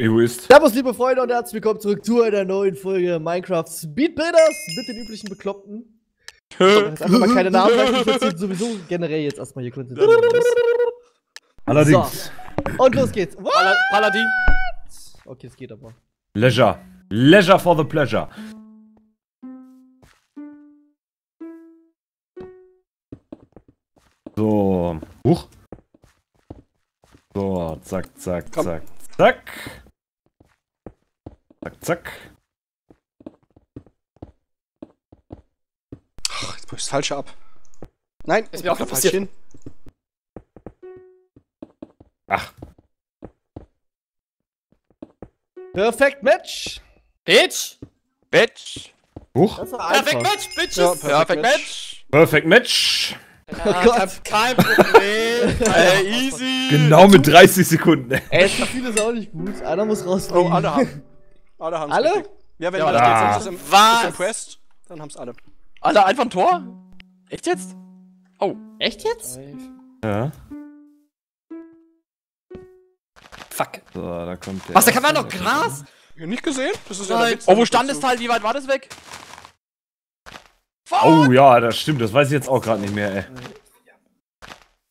Egoist. Servus, liebe Freunde und herzlich willkommen zurück zu einer neuen Folge Minecraft Speed Builders mit den üblichen Bekloppten. Ich jetzt einfach mal keine Namen sagen, ich erzähle sowieso generell jetzt erstmal hier kurz. Allerdings. Und los geht's. What? Pala Paladin. Okay, es geht aber. Leisure. Leisure for the pleasure. So. Huch. So, zack, zack, Komm. zack, zack. Zack. Ach, jetzt brüche ich das falsche ab. Nein, Ist mir auch noch passiert. hin. Ach, Perfect Match. Bitch! Bitch. huch. Perfect. Match, Bitches! Ja, Ja, perfect match. Perfect Match. ja, Gott. kein, Problem. Äh, easy. Genau mit 30 Sekunden. Ey, das Gefühl ist auch nicht gut. Einer muss raus. Oh, alle haben. Alle haben Alle? Ja, wenn Ja, ja, da da steht's steht, im, Was? ist im Quest, dann haben's alle. Alle einfach ein Tor? Echt jetzt? Oh. Echt jetzt? Ja. Fuck. So, da kommt der. Was, da kann man noch Gras? Ihr nicht gesehen? Das ist ja Nein. Oh, wo stand das Teil? Wie weit war das weg? Fuck! Oh ja, das stimmt. Das weiß ich jetzt auch gerade nicht mehr, ey.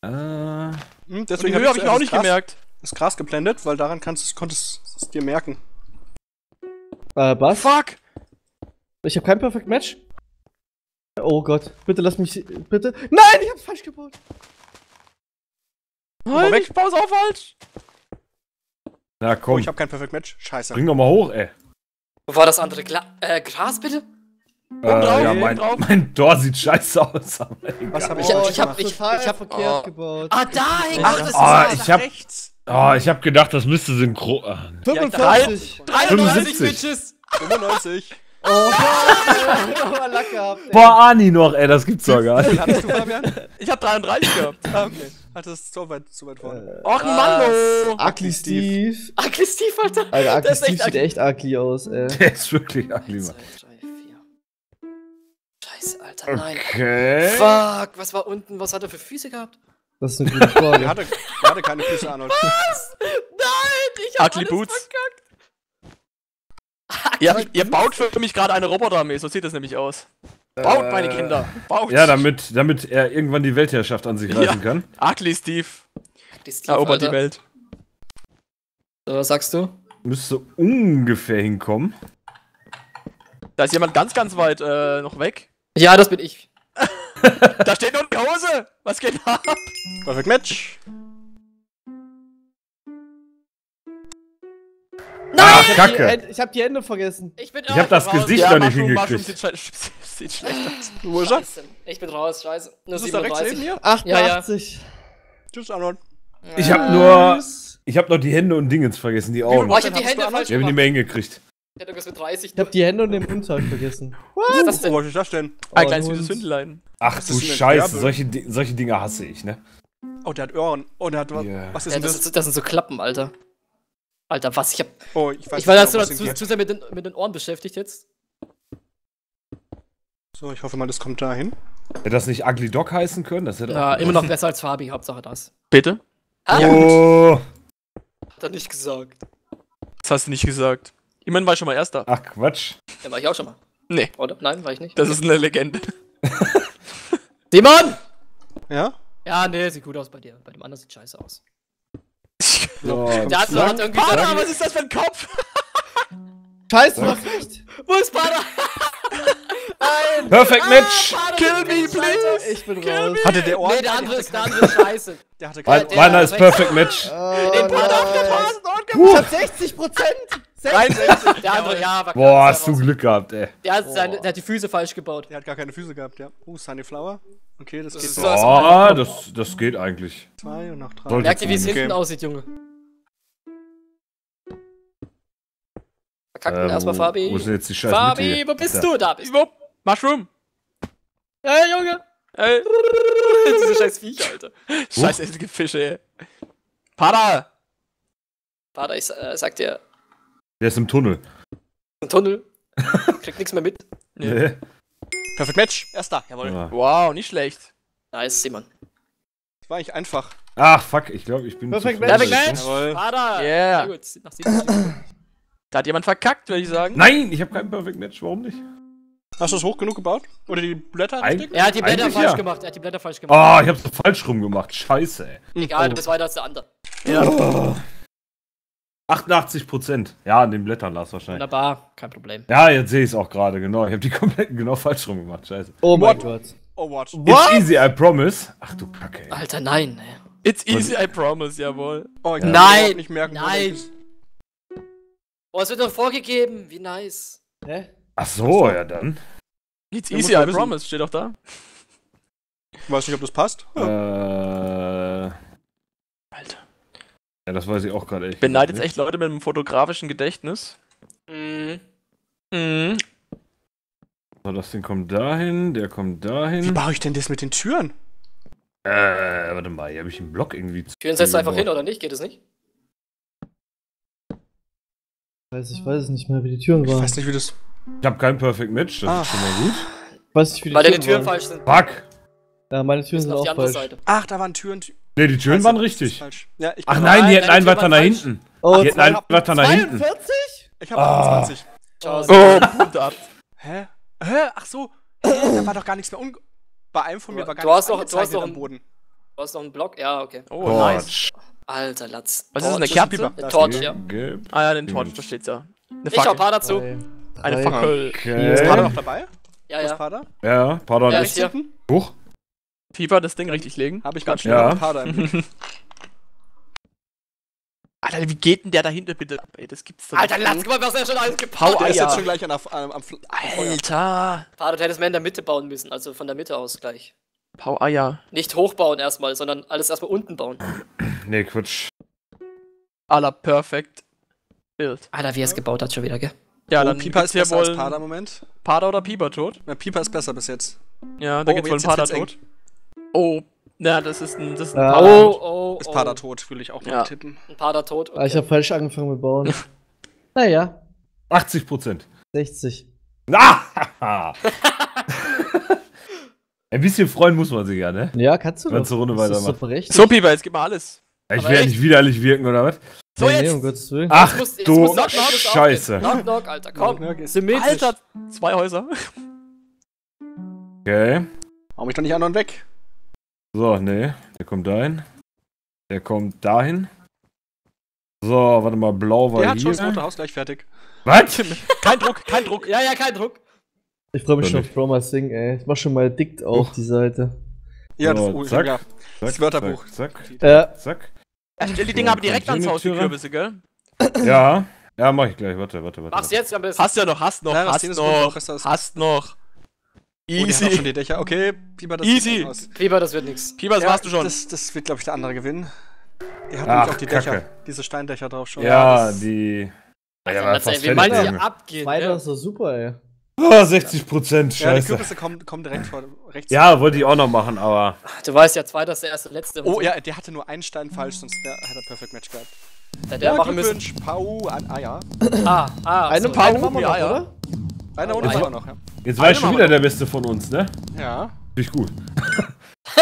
Äh. Hm, deswegen Höhe hab hab ich mir auch nicht Gras, gemerkt. Das Gras geblendet, weil daran kannst du konntest du es dir merken. Äh, was? Fuck! Ich habe kein Perfect Match. Oh Gott, bitte lass mich. Bitte. Nein, ich hab's falsch gebaut. Nein, weg. ich baue es auch falsch. Na Oh, komm, ich habe kein Perfect Match. Scheiße. bring doch mal hoch, ey. Wo war das andere Gla äh, Gras, bitte? Äh, drauf, ja, mein, drauf. mein Tor sieht scheiße aus. Aber egal. Was habe ich, Ich hab- falsch ich hab- ich- ich hab- verkehrt oh. gebaut. Ah, da hängt Ach, das ist ah, ich hab- rechts. Oh, ich hab gedacht, das müsste synchron. Ah, 45. 93 75. Bitches! 95. Oh aber Lack gehabt. ey. Boah, Ani noch, ey, das gibt's doch gar Wie nicht. hattest du, Fabian? Ich hab 33 gehabt. ah, okay. Hattest zu weit, zu weit vorne. Och, Mann, Ugly Steve. Ugly Steve, Alter. Alter, Ugly Das Steve echt sieht echt ugly aus, ey. Der ist wirklich ugly, 1, Mann. 2, 3, 4. Scheiße, Alter, nein. Okay. Fuck, was war unten? Was hat er für Füße gehabt? Das ist eine gute Frage. Er hatte, er hatte keine Füße, Arnold. Nein, ich hab Ugly alles Boots. verkackt. Ihr, ihr baut für mich gerade eine Roboterarmee, so sieht das nämlich aus. Baut, meine Kinder. Baut. Ja, damit, damit er irgendwann die Weltherrschaft an sich reißen kann. Ugly Steve Die Steve, erobert die. Welt. So, was sagst du? Müsste ungefähr hinkommen. Da ist jemand ganz, ganz weit äh, noch weg. Ja, das bin ich. Da steht nur eine Hose. Was geht ab? Perfect Match. Ich hab, die, Kacke. Hände- ich hab die Hände vergessen. Ich bin Ich hab das raus. Gesicht noch nicht hingekriegt. sieht, sieht schlecht aus. Wo ist er? Scheiße. Ich bin raus, scheiße. Nur Das ist da rechts neben 37. mir? 88. Tschüss, Arnold. Ich hab nur. Ich hab noch die Hände und Dingens vergessen, die Augen. Oh, ich hab die Hände falsch Die hab ich nicht mehr hingekriegt. Ich hätte irgendwas mit 30. Ich hab die Hände und den Unterhalt vergessen. Was ist das Wo denn? wollte ich das denn? Ein Oh, kleines Hund. süßes Hündlein. Ach Was du ist Scheiße, solche, solche Dinge hasse ich, ne? Oh, der hat Ohren. Oh, der hat was. Ja. Was ist Ja, denn das, das? ist, das sind so Klappen, Alter. Alter, was? Ich hab. Oh, ich weiß Ich war nicht genau, was zu, zu sehr mit den, mit den Ohren beschäftigt jetzt. So, ich hoffe mal, das kommt dahin. Hätte das nicht Ugly Dog heißen können? Das hätte Ja, auch immer noch besser als Fabi, Hauptsache das. Bitte? Ah, Oh, Hat er nicht gesagt. Das hast du nicht gesagt. Immerhin war ich schon mal Erster. ach Quatsch. Ja, war ich auch schon mal. Nee, Oder? Nein, war ich nicht. das ist eine Legende. Simon! Ja? Ja, nee, sieht gut aus bei dir. Bei dem anderen sieht scheiße aus. So, Der hat, hat irgendwie. Vater, was ist das für ein Kopf? Scheiße, du hast recht. Wo ist Bader? Nein! Perfect Match! Kill me, please! Ich bin raus. Hatte der Ohren? Nee, der andere ist, der andere ist scheiße. Der hatte Mein- keine der- Meiner ist Perfect Match. Oh, Den Bader nein. Ich hab 60 Prozent. 63. Der andere, ja, war Boah, hast du Glück gehabt, ey. Der hat, seine, der hat die Füße falsch gebaut. Der hat gar keine Füße gehabt, ja. Uh, Sunnyflower. Okay, das, Das geht ist so. das, das geht eigentlich. Zwei und noch drei. Sollte- Merkt ihr, wie es Okay. hinten aussieht, Junge? Verkackt ihn Äh, erstmal Fabi. Wo ist denn jetzt die scheiß Fabi, wo bist du? Da bist du. Mushroom. Hey, Junge. Ey. Diese scheiß Viecher, Alter. Scheiß Fische, ey. Pada! Vater, ich äh, sag dir, Der ist im Tunnel. ein Tunnel. Kriegt nichts mehr mit. Nee. Nee. Perfect Match. Erster. Jawohl. Ja. Wow, nicht schlecht. Nice, Simon. Das war eigentlich einfach. Ach, fuck, ich glaube, ich bin Perfect zu Match. Perfect Match. Jawohl. Vater. Yeah. Sehr gut. Nach 70 Da hat jemand verkackt, würde ich sagen. Nein, ich habe kein Perfect Match. Warum nicht? Hast du es hoch genug gebaut? Oder die Blätter richtig? Er hat die Blätter Eigentlich falsch ja. gemacht. Er hat die Blätter falsch Oh, gemacht. ich hab's falsch rum gemacht. Scheiße, ey. Egal, du bist weiter als der andere. Oh. 88 Prozent. Ja, an den Blättern lag wahrscheinlich. Wunderbar, kein Problem. Ja, jetzt sehe ich es auch gerade, genau. Ich habe die kompletten genau falsch rum gemacht. Scheiße. Oh mein What? Gott. Oh, what? It's easy, I promise. Ach du Kacke. ey. Alter, nein. ey. It's easy, I promise, jawohl. Oh, ich kann Nein, nicht merken, nein. Oh, es wird doch vorgegeben. Wie nice. Hä? Ach so, ja dann. It's Ja, easy, I promise, steht doch da. Ich weiß nicht, ob das passt. Äh, ja. Das weiß ich auch gerade echt. Beneidet jetzt echt Leute mit einem fotografischen Gedächtnis. Mhm. Mhm. So, das Ding kommt dahin, der kommt Wie dahin. baue ich denn das mit den Türen? Äh, warte mal, hier habe ich einen Block irgendwie zu. Türen setzt du einfach hin, oder nicht? Geht es nicht? Weiß, ich weiß es nicht mehr, wie die Türen Ich waren. weiß nicht, wie das. Ich habe kein Perfect Match, das Ah. ist schon mal gut. Ich weiß nicht, wie die Weil deine Türen Türen waren. falsch sind. Fuck! Ja, meine Türen sind sind auf die auch andere falsch. Seite. Ach, da waren Türen. Ne, die Türen Scheiße, waren richtig. ist falsch. Ja, ich Ach nein, die Nein, hätten einen weiter nach hinten. Oh, Die hätten einen weiter nach hinten. 42? Ich habe Ah. 28. Ciao. Oh. Ab. Hä? Hä? Ach so. Hä? Da war doch gar nichts mehr un. Bei einem von mir war gar Du hast nichts doch- du hast doch am ein- Boden. Du hast noch einen Block? Ja, okay. Oh, Boah, nice. Alter Latz. Was ist das, eine ist Kerze? Eine Torch, ja. Ah ja, den Torch, da steht's ja. Eine Ich Fackel. Paar dazu. Drei, Eine. Fackel. Ist Pader Okay. noch dabei? Ja, Ist ja. Pader? Ja, pardon. Ja, ist hier. hinten? hoch. Pieper, das Ding richtig legen. Habe ich ganz schnell Ja. einen Pader im Blick. Alter, wie geht denn der dahinter bitte ab, ey? Das gibt's doch Alter, guck mal, was er schon alles gebaut Der hat. ist ja. jetzt schon gleich an der, am, am, Fl-. Alter. Paar, du hättest mehr in der Mitte bauen müssen, also von der Mitte aus gleich. Hau Eier. Nicht hochbauen erstmal, sondern alles erstmal unten bauen. Nee, Quatsch. Aller perfekt. Bild. Alter, wie er es gebaut hat schon wieder, gell? Ja, oh, dann Pieper ist als wohl Pader im Moment. Pader oder Pieper tot. Na, Pieper ist besser bis jetzt. Ja, da Oh, geht's wohl ein jetzt- Pader tot. Oh, na, das ist ein, das ist ein Ja. Pader. Oh, oh, Ist oh. Pader tot, will ich auch mal Ja. tippen. Ein Pader tot. Ah, ich Okay. habe falsch angefangen mit Bauen. naja, 80 Prozent. 60. Ah! Ein bisschen freuen muss man sich ja, ne? Ja, kannst du Wenn doch. zur Runde berechtigt. So, Pieper, jetzt gib mal alles. Ich Aber ja echt? nicht widerlich wirken, oder was? So, nee, jetzt. Nee, um Gottes Willen. Ach muss- jetzt du muss Knock, Knock, Scheiße. Knock, knock, Alter, komm. Knock. Alter, zwei Häuser. Okay. Hau mich doch nicht anderen weg. So, nee. Der kommt dahin. Der kommt dahin. So, warte mal, blau war Der hat schon das hier. rote Haus gleich fertig. Was? Kein Druck, kein Druck. Ja, ja, kein Druck. Ich freue mich Doch schon nicht. auf Promo Sing, ey. Ich mach schon mal dick auf die Seite. Ja, das, So, oh, zack. ja. Das Wörterbuch. Zack, Äh, zack, zack. Ja, stell die Dinger aber direkt ans Haus, die. Kürbisse, gell? Ja. Ja, mach ich gleich. Warte, warte, warte. Mach's jetzt am besten. Hast ja noch, hast noch, Nein, hast ist noch, ist hast noch. Oh, der hat auch schon Easy. die Dächer. Okay, Pieper, das Easy. Pieper, das wird nix. Pieper, das Ja, warst du schon. Das, das wird, glaube ich, der andere gewinnen. Der hat Ach, nämlich auch die Dächer, Kacke. diese Steindächer drauf schon. Ja, das- die. Latz, ey, fast wie meint fertig, ihr abgeht? Weiter Ja? ist doch super, ey. Ah, 60 Prozent, Ja, die scheiße. Kürbisse kommen, kommen direkt vor, rechts. Ja, wollte ich auch noch machen, aber. Du weißt ja, zweiter ist der erste, letzte. Oh so. ja, der hatte nur einen Stein falsch, sonst wär, hätte er Perfect Match gehabt. Hätte er machen müssen. Pau an Eier. Ah, ah. Eine so. Pau Eine machen wir ja, noch, ja. oder? Eine Oh, Runde Eier. war noch, ja. Jetzt war ich schon wieder der Beste von uns, ne? Ja. Finde ich gut.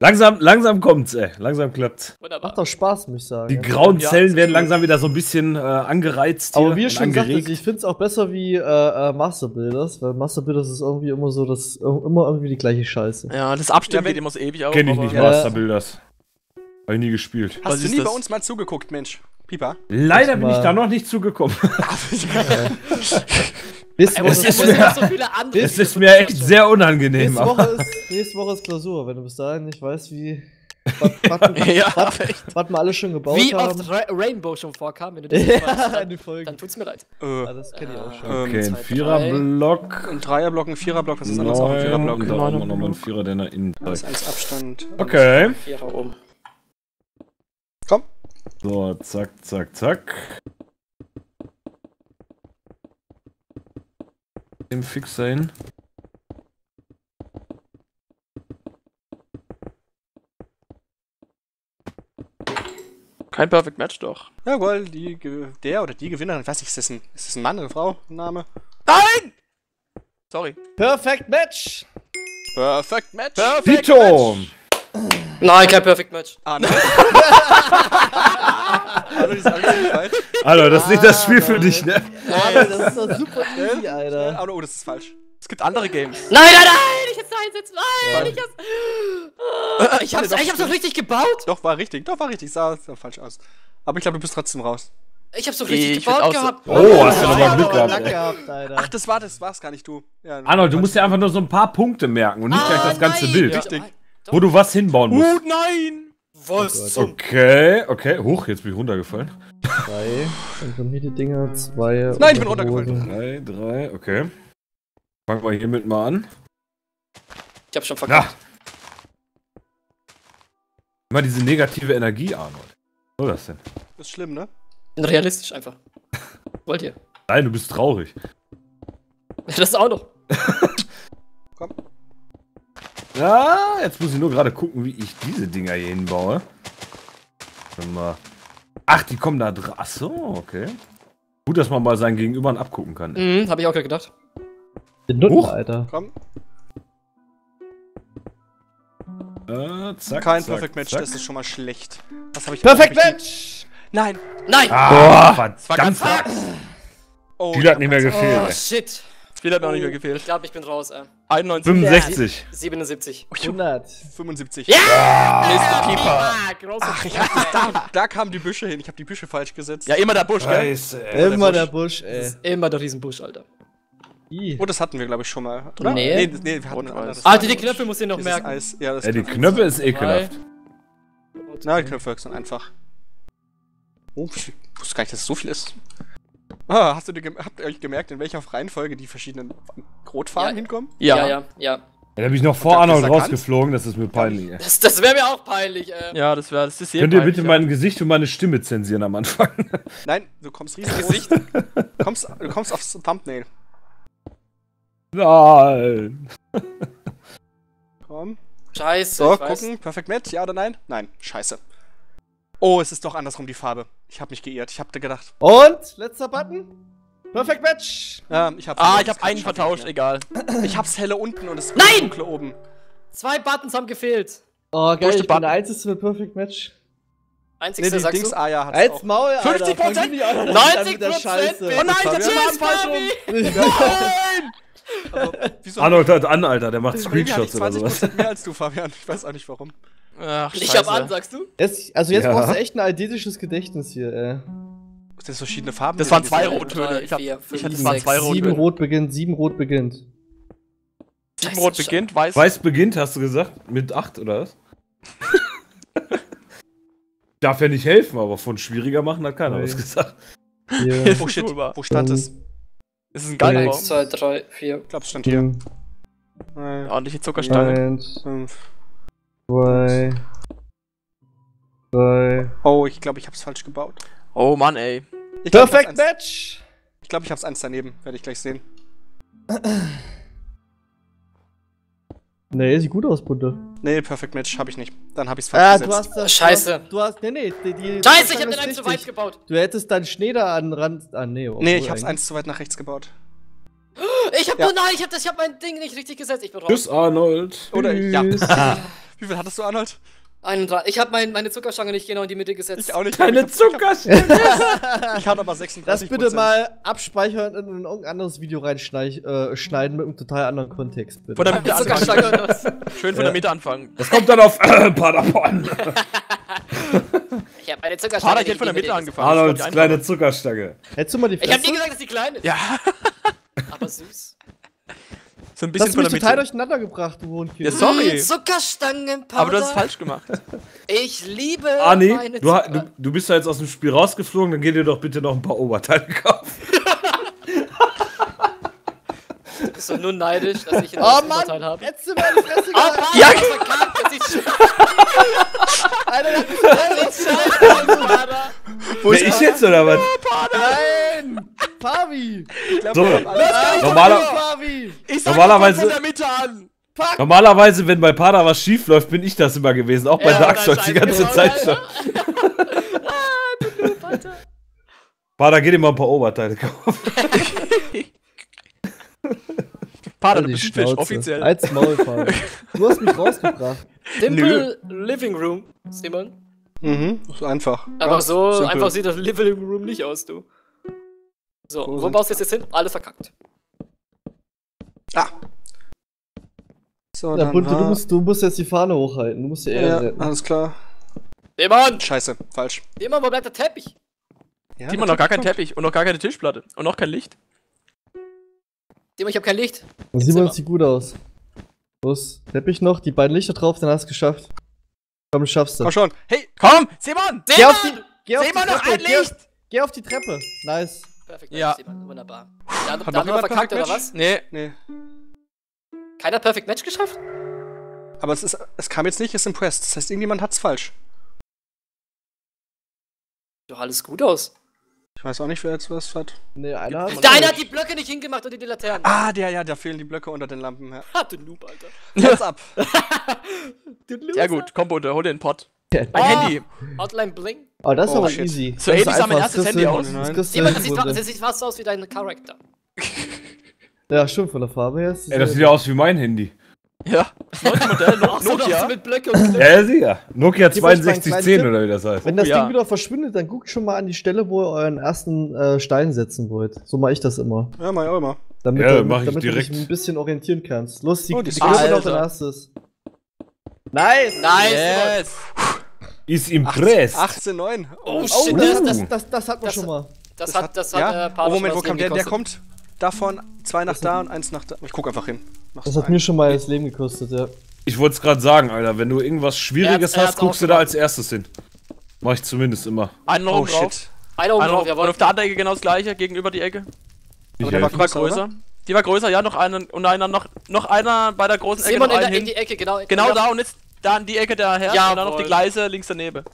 langsam, langsam kommt's, ey. Langsam klappt's. Wunderbar. Macht doch Spaß, muss ich sagen. Die ja. grauen Ja, Zellen werden langsam wieder so ein bisschen äh, angereizt. hier Aber wie schon gesagt angeregt. ich find's auch besser wie äh, äh, Master Builders, weil Master Builders ist irgendwie immer so, das immer irgendwie die gleiche Scheiße. Ja, das Abstimmen Ja, geht immer so ewig auf. Kenn ich aber- nicht, Ja. Master Builders. Hab ich nie gespielt. Was Hast du ist nie das? bei uns mal zugeguckt, Mensch? Pieper? Leider bin ich da noch nicht zugekommen. Bis, Woche muss, ist mir- so viele andere. Es ist mir echt sehr unangenehm. nächste, Woche ist, nächste Woche ist Klausur, wenn du bis dahin nicht weißt, wie. Was, was, was, was wir alle schon gebaut Wie haben. oft Ra Rainbow schon vorkam, wenn du das nicht weißt, ja, dann, die Folgen. dann tut's mir leid. Äh, Ah, das kenne ich auch schon. ähm, Okay, ein. Viererblock. ein Dreierblock, ein Viererblock, was ist anders auch ein Neun, Viererblock? und da haben wir nochmal einen Vierer, der nach innen Das ist Abstand. Okay. Vierer oben. So, zack, zack, zack. Im Fixer hin. Kein Perfect Match doch. Jawohl, die, Ge- der oder die Gewinnerin, weiß ich, ist das ein, ist das ein Mann oder eine Frau? Name? Nein! Sorry. Perfect Match! Perfect Match. Perfect Pito! Nein, kein Perfect Match. Ah, ne? Hallo, die ist falsch. Alter, das ist nicht das Spiel für Alter. dich, ne? Alter, das ist doch super easy, Alter. Oh, oh, das ist falsch. Es gibt andere Games. Nein, nein, nein! Ich hab's da einsetzen! Nein! Ich hab's. Ich hab's, ich hab's doch richtig gebaut! Doch, war richtig. Doch, war richtig. Sah, sah falsch aus. Aber ich glaube, du bist trotzdem raus. Ich hab's doch Ich richtig würd gebaut auch so- gehabt! Oh, hast du Ja, nochmal Glück gehabt, gehabt, Alter. Ach, das war das war's gar nicht du. Ja, Arnold, du musst dir einfach nur so ein paar Punkte merken und nicht gleich das ganze Ah, nein. Bild. Richtig. Wo du was hinbauen musst. Uh, nein! Was zum... Okay, okay. Huch, jetzt bin ich runtergefallen. Drei. Dann kommen hier die Dinger. Zwei. Nein, ich bin runtergefallen. Drei, drei, okay. Fangen wir hiermit mal an. Ich hab schon Na! verkackt. Immer diese negative Energie, Arnold. Was soll das denn? Das ist schlimm, ne? Realistisch einfach. Wollt ihr? Nein, du bist traurig. Das auch noch. Ja, jetzt muss ich nur gerade gucken, wie ich diese Dinger hier hinbaue. Warte mal. Ach, die kommen da dran. Ach so, okay. Gut, dass man mal seinen Gegenübern abgucken kann. Mhm, hab ich auch gerade gedacht. Den Nutten, Huch. Alter. Komm. Äh, zack, Kein zack, Perfect Match, zack. das ist schon mal schlecht. Was habe ich Perfect Match! Nein. Nein! Ah, war verdammt. ganz Oh, Die hat nicht mehr gefehlt. Oh, ey. shit. Spiel hat mir auch nicht mehr Ich gefehlt. glaube, ich bin raus, ey. 91. 65. 77. 100. 75. Ja! Mr. Keeper. Ach, Ich hab da, da kamen die Büsche hin. Ich habe die Büsche falsch gesetzt. Ja, immer der Busch, gell? Scheiße, ey. Immer der Busch, ey. ist immer der Riesenbusch, Alter. I. Oh, das hatten wir, glaube ich, schon mal. Oder? Nee. nee, nee wir hatten anderes. Alter, die Knöpfe muss ich noch merken. Eis. Ja, das Ja, die Knöpfe. Knöpfe ist ekelhaft. Na, die Knöpfe sind einfach. Oh, ich wusste gar nicht, dass es so viel ist. Ah, hast du dir habt ihr euch gemerkt, in welcher Reihenfolge die verschiedenen Rotfarben Ja. hinkommen? Ja, Ja. ja, ja. Ja, da bin ich noch vor Arnold rausgeflogen, das ist mir peinlich. ey. Das, das wäre mir auch peinlich, ey. Ja, das wäre, das ist Könnt ihr bitte ja. mein Gesicht und meine Stimme zensieren am Anfang? Nein, du kommst riesengroß. Gesicht? kommst, du kommst aufs Thumbnail. Nein. Komm. Scheiße, So, ich weiß. gucken. Perfect Match, ja oder nein? Nein, scheiße. Oh, es ist doch andersrum die Farbe. Ich habe mich geirrt. Ich habe gedacht. Und, letzter Button. Perfect Match. Ähm, ich hab Ah, ich habe einen vertauscht, egal. Ich hab's helle unten und das Nein! dunkle oben. Zwei Buttons haben gefehlt. Oh, geil, ich bin der. Einzige mit Perfect Match. Nee, Einzigster, die sagst Dings, du? ja, hat's Als auch. Maul, Alter. 50%? Fang du nicht an, 90% mit der Scheiße. bitte. Oh nein, ich hab Fabian? den Namen falsch rum. Wieso Arnold hat an, Alter, der macht Screenshots oder sowas. 20% mehr als du, Fabian. Ich weiß auch nicht warum. Ach, Ich hab an, sagst du? Jetzt, also jetzt Ja. brauchst du echt ein eidetisches Gedächtnis hier, ey. Das sind verschiedene Farben. Das waren zwei Rottöne. Ich hab- vier, ich hatte zwei Rottöne. Sieben rot beginnt, sieben rot beginnt. Sieben Rot beginnt, weiß. Weiß beginnt, hast du gesagt? Mit 8 oder was? Darf ja nicht helfen, aber von schwieriger machen hat keiner Nee. was gesagt. Hier, haben. Oh shit, wo stand es? Das ist ein geiler. Raum. Zwei, drei, vier. Ich glaube, es stand hier. fünf, Äh, Ordentliche Zuckerstange. eins, fünf. zwei, drei. Oh, ich glaube, ich hab's falsch gebaut. Oh Mann, ey. Ich glaub, ich Perfect eins- Match! Ich glaube, ich hab's eins daneben. Werde ich gleich sehen. Nee, sieht gut aus, Bunte. Nee, Perfect Match habe ich nicht. Dann habe ich's falsch Ah, du gesetzt. hast das. Scheiße. Du hast, du hast nee, nee, die, die Scheiße, ich hab das den einen zu richtig. weit gebaut. Du hättest dann Schnee da an den Rand. Ah, nee. nee, ich hab's eigentlich. eins zu weit nach rechts gebaut. Ich hab, Ja. oh nein, ich hab das, ich hab mein Ding nicht richtig gesetzt. Ich bin raus. Tschüss, Arnold. Oder ich, ja. Tschüss. Wie viel hattest du, Arnold? 31. Ich hab mein, meine Zuckerstange nicht genau in die Mitte gesetzt. Ich auch nicht. Keine ich hab- Zuckerstange. Ich habe aber 36 Das bitte mal abspeichern und in irgendein anderes Video reinschneiden äh, schneiden mit einem total anderen Kontext, bitte. Von der Mitte anfangen. Schön von der Mitte anfangen. Das kommt dann auf äh, Paderborn. Ich hab meine Zuckerstange Vater nicht geht von der Mitte angefangen. Arnolds glaub kleine ich. Zuckerstange. Hättest du mal die Ich hab Fresse? nie gesagt, dass die klein ist. Ja, Aber süß. So ein das hast bisschen du von der total Mitte. durcheinander gebracht, du Hohnkind. Ja, sorry. Zuckerstangenpowder. Aber du hast es falsch gemacht. Ich liebe Arni, meine du, du, du bist da jetzt aus dem Spiel rausgeflogen, dann geh dir doch bitte noch ein paar Oberteile kaufen. Du bist doch nur neidisch, dass ich ein Oh Oberteil habe. du mal die Fresse Oh, gehalten. Mann, Ja. ja. Das Alter, das ist. Wo ist ich jetzt oder was? Nein! Fabi! So, Alles Normaler- Fabi! Ich Normalerweise- von der Mitte an. Fuck! normalerweise, wenn bei Pada was schief läuft, bin ich das immer gewesen. Auch bei Ja, Dark Souls die ganze Zeit schon. Ah. Pada, geh dir mal ein paar Oberteile kaufen. Pader, du bist Fisch, offiziell. Als Maul, Fabi. Du hast mich rausgebracht. Simple Living Room, Simon. Mhm, so einfach. Aber Ganz so simpel. einfach sieht das Living Room nicht aus, du. So, Wo wo baust du jetzt hin? Alles verkackt. Ah. So, Ja, dann Bunte, du musst, du musst jetzt die Fahne hochhalten. Du musst die Ehre Ja, retten. alles klar. Demon! Scheiße, falsch. Demon, wo bleibt der Teppich? Ja, man noch gar keinen kommt. Teppich und noch gar keine Tischplatte und noch kein Licht. Demon, ich hab kein Licht. Das sieht man Zimmer. sieht gut aus. Los, Teppich noch, die beiden Lichter drauf, dann hast du es geschafft. Komm, schaffst du. Komm schon. Hey, Komm, Simon! Geh auf die, geh auf Seh die mal noch Treppe, ein geh, Licht! geh auf die Treppe. Nice. Perfekt, Ja. Wunderbar. Der, Hat der noch andere jemand verkackt oder was? Nee, nee. Keiner Perfect Match geschafft? Aber es, ist, es kam jetzt nicht, ist impressed. Das heißt, irgendjemand hat's falsch. Doch alles gut aus. Ich weiß auch nicht, wer jetzt was hat. Nee, einer hat. Der eine hat die Blöcke nicht hingemacht und die Laternen. Ah, der, ja, da fehlen die Blöcke unter den Lampen. Ja. Ah, du Noob, Alter. Jetzt ab. Du Loser. ja gut, komm Bunte, hol dir den Pott. Ja. Mein Oh. Handy. Hotline Bling. Oh, das ist Oh, aber shit. easy. So Das ist ähnlich sah mein erstes das Handy aus. das das sieht, hin, das sieht fast so aus wie dein Charakter. Ja, stimmt, von der Farbe her. Ey, das sieht ja aus wie mein Handy. Ja, das neue Modell, Nokia. noch mit Blöcke und Ja, ja, sicher. Nokia Gib euch mal einen 6210 kleinen oder wie das heißt. Wenn das Oh, ja. Ding wieder verschwindet, dann guckt schon mal an die Stelle, wo ihr euren ersten äh, Stein setzen wollt. So mache ich das immer. Ja, mal auch immer. Damit, Ja, du, mach ich damit du dich direkt. ein bisschen orientieren kannst. Los, die, Oh, die, die die Knöpfe noch dein erstes. Nice! Nice! Yes! Ist impressed. 18, 9. Oh, Oh, shit, das, das, das, das hat man Das- schon mal. das hat, das hat, ja? äh, oh, Moment, wo kam der? Leben Der gekostet. kommt davon, zwei nach da und eins nach da. Ich guck einfach hin. Mach's Das hat ein. mir schon mal das Leben gekostet, ja. Ich wollte es gerade sagen, Alter. Wenn du irgendwas Schwieriges Er hat's- er hast, guckst du da als erstes hin. Mach ich zumindest immer. Einen noch Oh oben drauf. shit. Einer oben Einer drauf, noch, jawohl. und auf der anderen Ecke genau das gleiche, gegenüber die Ecke. Ich Aber der war helfe. Die war größer, größer. Die war größer, ja, noch einen und einer noch, noch einer bei der großen Ecke Simon in, in hin. die Ecke, genau. Genau ja. da und jetzt da in die Ecke daher und dann noch die Gleise links daneben.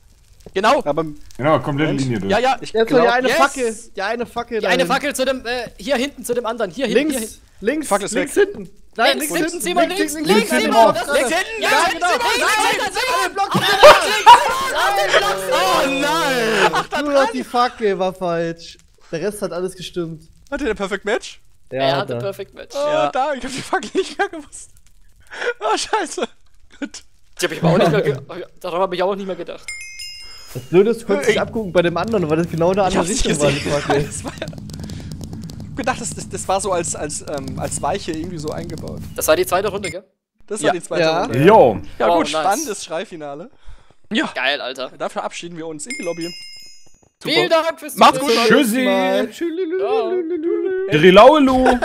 Genau. Aber Genau, komplette? Linie durch. Ja, ja. ich Jetzt noch die eine yes! Fackel. Die eine Fackel. Die eine. Fackel zu dem, äh, hier hinten zu dem anderen. Hier hinten, hier Links, hinten. links, Fackel ist links weg. hinten. Nein, Links, links, hinten, Simon, links, links, links, Simon, hinten. Links hinten, Ja, ja, hinten, genau. Simon, Links links, hinten, Oh nein! Nur noch die Fackel war falsch. Der Rest hat alles gestimmt. Hat der Perfect Match? Er hat hatte er. Perfect Match. Oh, Ja. da, ich hab die Fackel nicht mehr gewusst. Ah, scheiße. Gut. Die hab ich aber auch nicht mehr ge Daran habe ich auch nicht mehr gedacht. Das Blöde ist, du konntest dich abgucken bei dem anderen, weil das genau eine andere Richtung war. Das war ja. Gedacht, das, das, das war so als, als, ähm, als Weiche irgendwie so eingebaut. Das war die zweite Runde, gell? Das Ja. war die zweite Ja. Runde. Jo. Ja Wow, gut, nice. Spannendes Schreifinale. Ja, Geil, Alter. Dafür verabschieden wir uns in die Lobby. Vielen Dank fürs Macht's Zusehen. gut, Tschüssi. Mal. Tschüss. Drilauelu.